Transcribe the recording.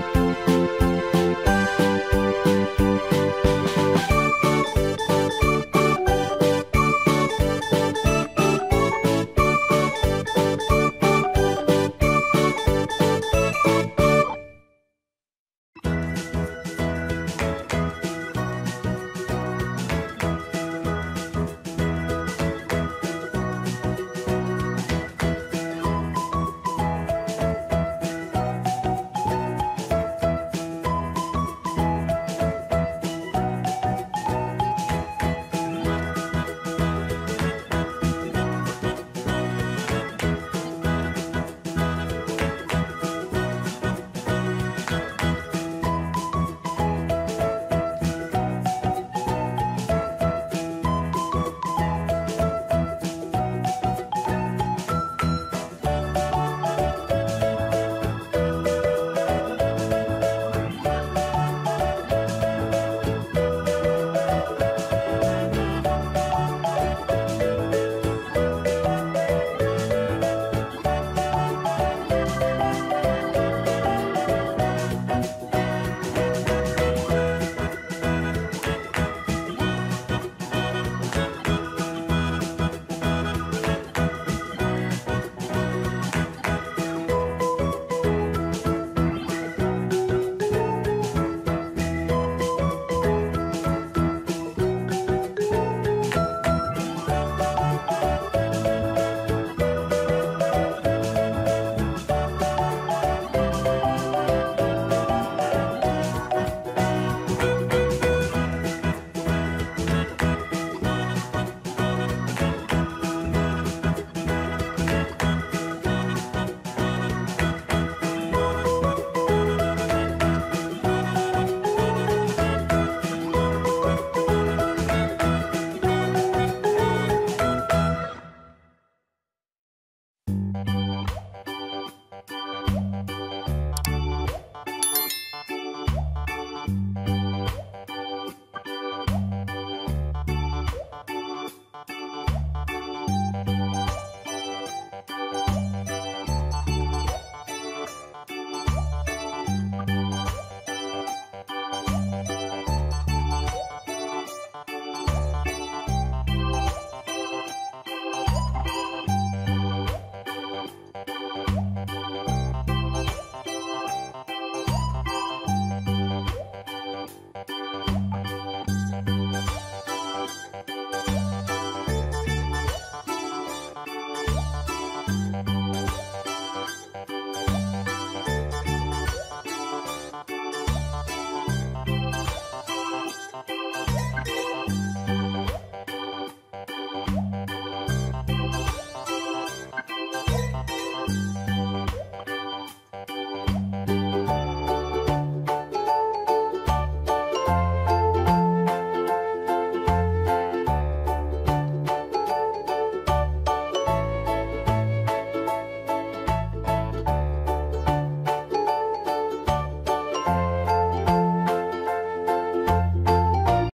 Música